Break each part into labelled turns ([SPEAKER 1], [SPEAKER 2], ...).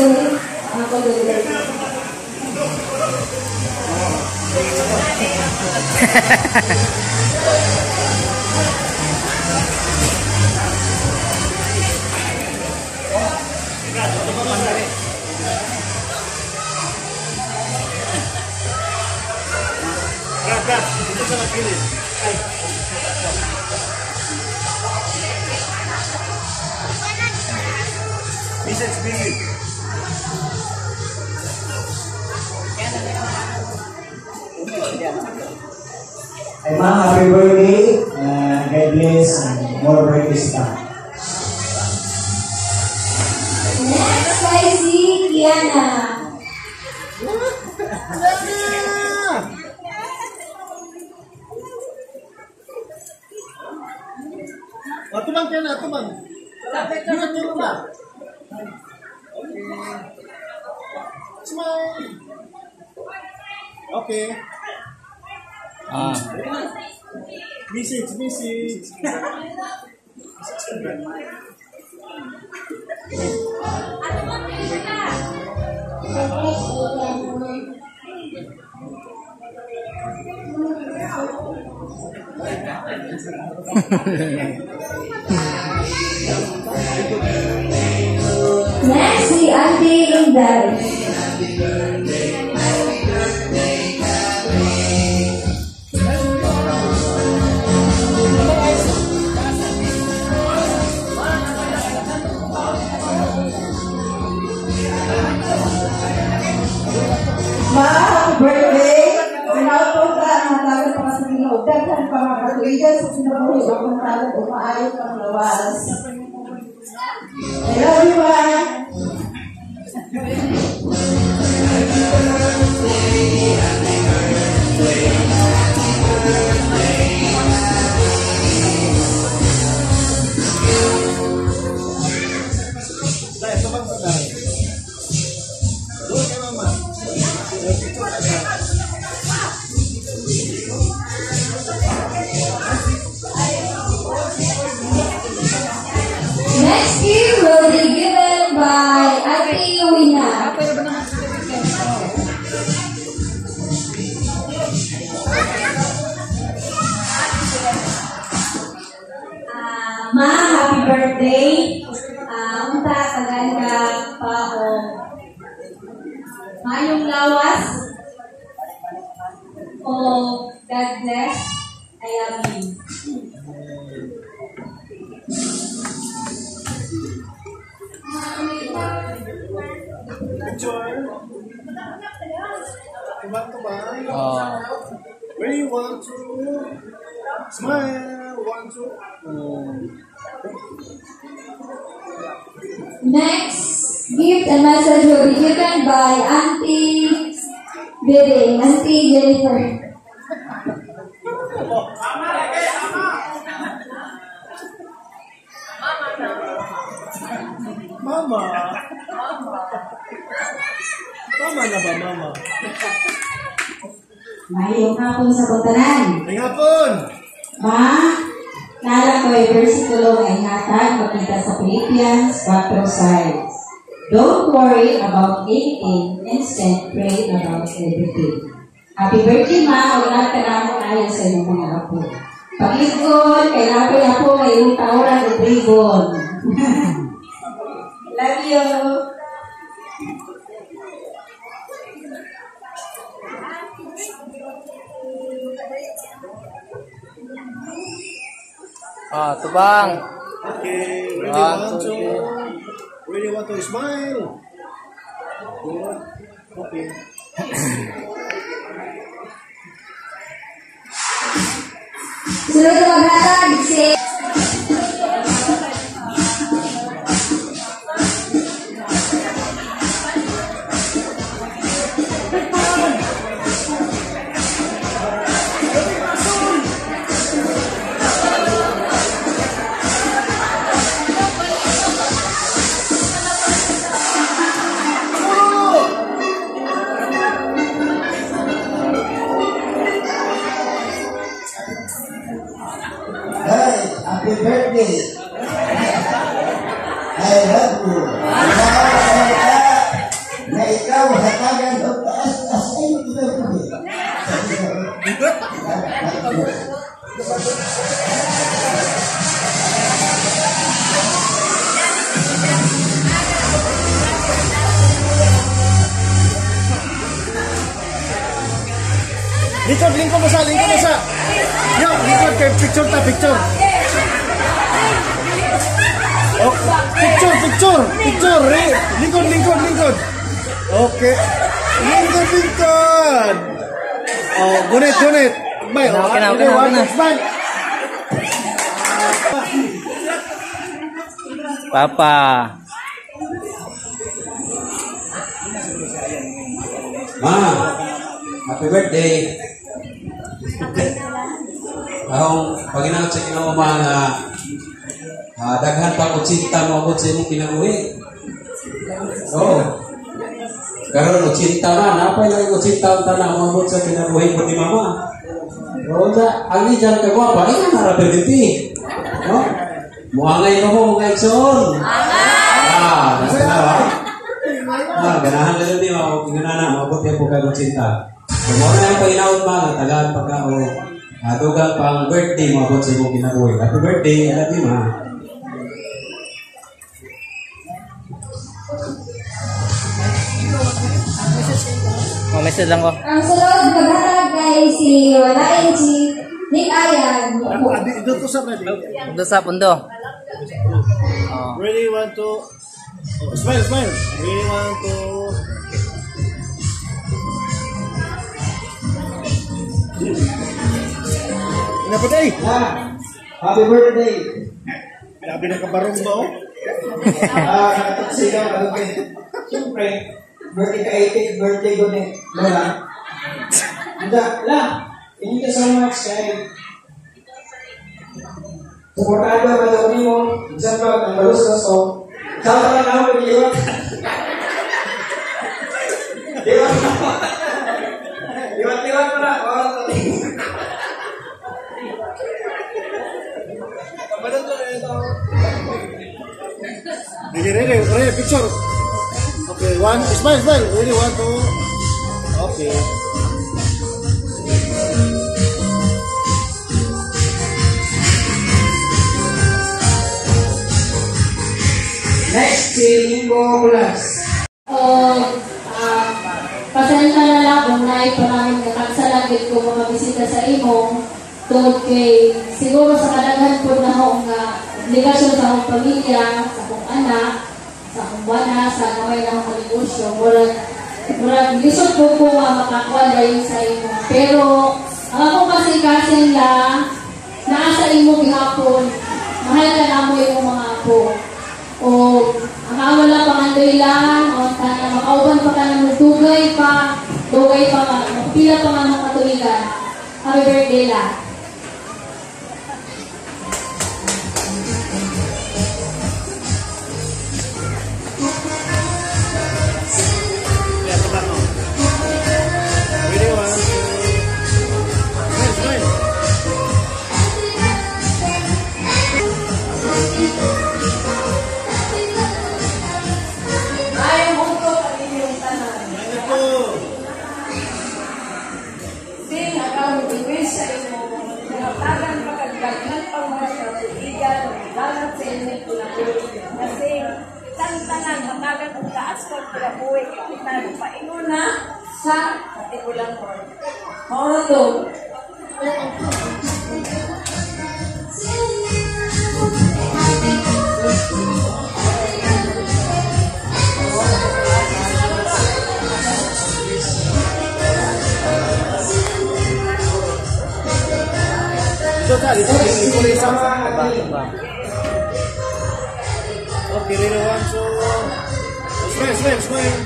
[SPEAKER 1] sendiri apa dari dari
[SPEAKER 2] Gracias. Happy birthday.
[SPEAKER 3] Uh, God bless and more birthdays pa.
[SPEAKER 2] Next ay si Kiana.
[SPEAKER 1] Ato man kaya na, ato man. Dito, dito na. Smile. Okay.
[SPEAKER 4] Ah.
[SPEAKER 1] Message, message.
[SPEAKER 2] Next si Auntie Inday.
[SPEAKER 5] Katuigan sa sinabuhi o kung talag o maayos ang lawas. I
[SPEAKER 2] birthday. Ah, unta tagal ka pa o mayong lawas o God bless. I love you.
[SPEAKER 1] Picture. Tubang, tubang.
[SPEAKER 4] Ah.
[SPEAKER 1] Where you want to smile.
[SPEAKER 2] Next gift and message will be given by Auntie Bidding, Auntie Jennifer.
[SPEAKER 1] Mama. Mama na ba, mama?
[SPEAKER 2] Mayroong hapon sa kuntanan.
[SPEAKER 1] Ay hapon!
[SPEAKER 2] Ma, nala ko ay versikulo ay hatag makita sa Philippians 4 sides. Don't worry about anything, instead pray about everything. Happy birthday, Ma. Wala ka na akong ayaw sa iyong mga apo. Pag-igon, kay Apoy Apo, may iyong tauran o brigon. Love you.
[SPEAKER 4] Ah, tubang.
[SPEAKER 1] Okay, where you
[SPEAKER 4] One,
[SPEAKER 1] want
[SPEAKER 4] two,
[SPEAKER 1] to?
[SPEAKER 4] three.
[SPEAKER 1] Where you want to smile? Good. Okay.
[SPEAKER 2] Sunod na maghatag si
[SPEAKER 1] picture, picture. Re- Lingkod, lingkod, lingkod. Okay. Lingkod, lingkod. Oh, gunit, gunit. Bay,
[SPEAKER 4] Okay na, okay okay okay
[SPEAKER 1] smile.
[SPEAKER 4] Papa.
[SPEAKER 6] Ma, happy birthday. Ahong paginaot sa Ginoo ma ah, daghan pa ko cinta mo abot sa imong kinabuhi. Oo. Karon mo cinta man, napay lang ko cinta ang tanan mo abot sa kinabuhi ko ni mama. Oo sa, ang diyan ka gwapa, ina na rapidity. No? Muangay mo mo mga igsoon. Ah, nasa na ba? Ah, ganahan na din mo, ganahan na, mabot pagka ko cinta. So, mo na yung paginaot ma, tagaan pagka o uh, dugang pang birthday mo abot sa imong kinabuhi. Happy birthday, I love you ma.
[SPEAKER 4] Oh, message lang ko.
[SPEAKER 7] Ang sunod, maghatag kay si Walain si Nick Ayan.
[SPEAKER 1] Ito to sa ready.
[SPEAKER 4] Pundo sa pundo. Oh.
[SPEAKER 1] Ready, one, two. Oh, smile, smile. Ready, one, two. Inaputi!
[SPEAKER 3] Ah, happy birthday.
[SPEAKER 1] Grabe na kabarong ba, oh?
[SPEAKER 3] Ah, nakataksigaw. Siyempre, birthday ka 80, birthday ko ni Lola. Hindi, la, thank you so much kay Suportado ang mga mo, dyan ba, ang balus na so, Saan ka lang ako mag-iwan? Iwan mo. Iwan-iwan mo na. Bawal ko.
[SPEAKER 1] Ready, ready, ready, picture. Okay, one, smile, smile. Ready, one, two. Okay.
[SPEAKER 3] Next, si Limbo Plus.
[SPEAKER 7] O, ah, pasensya na lang kung naay pa namin nakaksalagit ko mga bisita sa imong tungkol kay siguro sa kadaghan po na ho nga obligasyon sa akong pamilya, sa akong anak, sa akong bana, sa kamay akong negosyo. Murag, murag, po ko nga makakuha dahil sa imo. Pero, ang akong kasi kasin lang, naasa imo gihapon, mahal ka na mo yung mga apo. O, ang awala pa nga lang, o kana makauban pa ka ng dugay pa, dugay pa ka, makapila pa nga ng katuligan. Happy birthday lang.
[SPEAKER 1] Ito. Dito ko isa.
[SPEAKER 4] Tubang, tubang.
[SPEAKER 1] Okay, ready, one, two. Smile, smile, smile.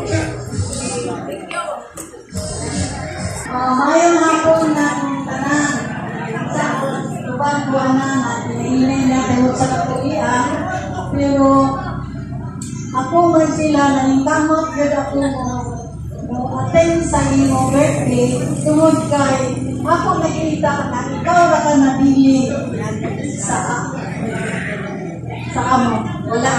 [SPEAKER 1] Okay.
[SPEAKER 5] Mayong hapon ang tanan sa tuban buwan na na hinahinay na tungkol sa katulian pero ako man sila naningkamot yun ako mo attend sa imo kay ako nakita ka na ikaw ra ka nabili sa sa amo wala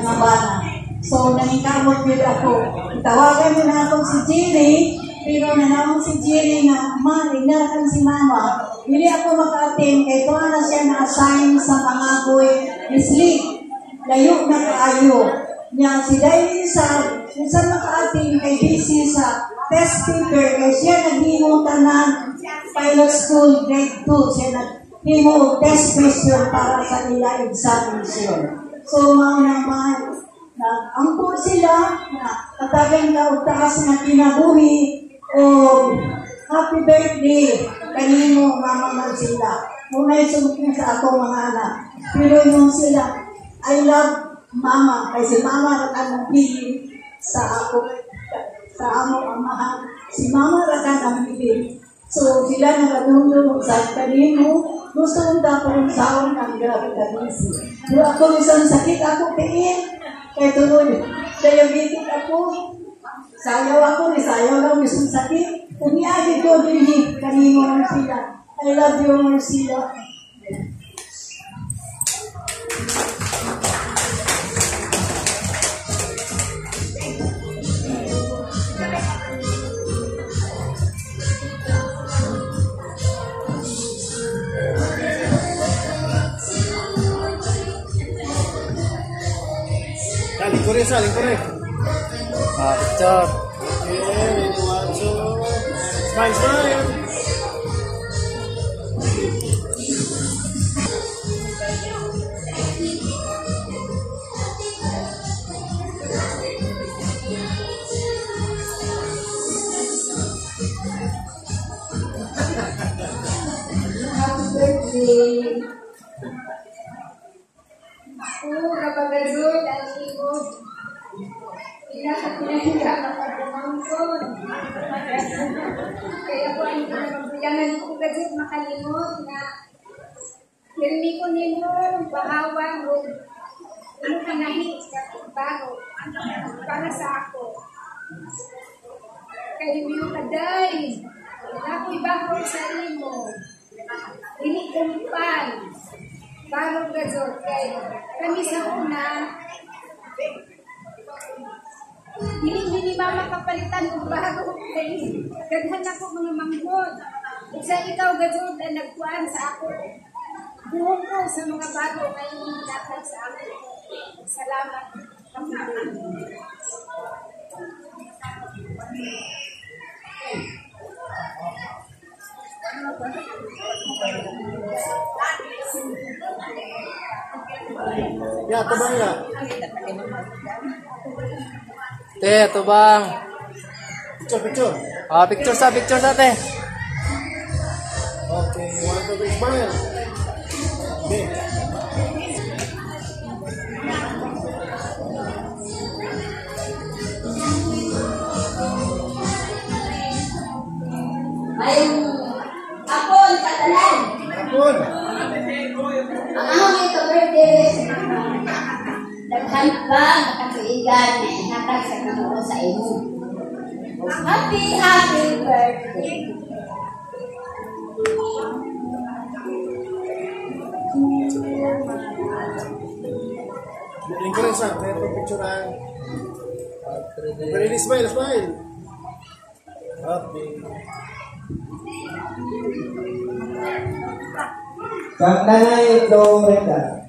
[SPEAKER 5] Sabana. So, nangikamot yun ako. Tawagan mo na ako si Jerry, pero nanawag si Jerry na, ma, inarakan si mama, hindi ako maka-attend kay kung na siya na-assign sa mga boy mislead. Layo na kaayo. Niya si Daily sa minsan maka-attend kay busy sa test paper kay siya naghimutan ng pilot school grade 2. Siya naghimo test question para sa nila examination. So, mga naman, nag-angko sila na katagang ka og taas na kinabuhi o happy birthday kanino mama man sila. Muna isugot sa ako mga anak. Pero yung sila, I love mama. Kasi mama rin ang nagpili sa ako, sa amo amahan. Si mama rin ang nagpili. So, sila nakatulong sa kanino. Gusto kong tapos sa ng grabe kanisi. Pero ako isang sakit ako piin. Kaya tuloy, diabetic ako. Sayaw ako, ni sayaw lang, isang sakit. Umiagi ko din kanino lang sila. I love you, Marcela.
[SPEAKER 1] Ah, lingkurin sa, lingkurin.
[SPEAKER 4] Ah, picture.
[SPEAKER 1] Okay, one, two. Smile, smile.
[SPEAKER 8] Bago para sa ako. Kay mo kaday, nako'y bahaw sa imo. Ini kumpan. Bago gazot kay kami sa una Dili dili mama kapalitan og bago kay daghan ako mga manghod. Sa ikaw gazot ang nagkuan sa ako. Buhok ko sa mga bago kay dapat sa ako. Salamat.
[SPEAKER 1] Ya, tabang ya.
[SPEAKER 4] Te, ito bang?
[SPEAKER 1] Picture, picture.
[SPEAKER 4] Ah, picture sa, picture sa, te.
[SPEAKER 1] Okay, one, two, three, smile. Lingkurin sa, may itong picture ang. Ready, smile, smile. Okay.
[SPEAKER 3] Kang Nanay Florida.